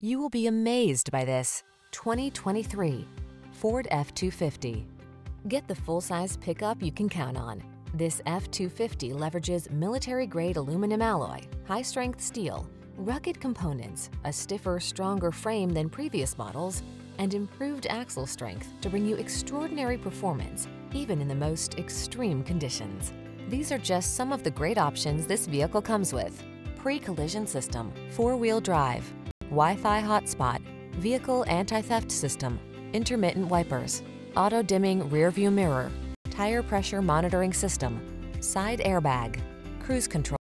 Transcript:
You will be amazed by this 2023 Ford F-250. Get the full-size pickup you can count on. This F-250 leverages military-grade aluminum alloy, high-strength steel, rugged components, a stiffer, stronger frame than previous models, and improved axle strength to bring you extraordinary performance, even in the most extreme conditions. These are just some of the great options this vehicle comes with. Pre-collision system, four-wheel drive, Wi-Fi hotspot, vehicle anti-theft system, intermittent wipers, auto-dimming rear view mirror, tire pressure monitoring system, side airbag, cruise control,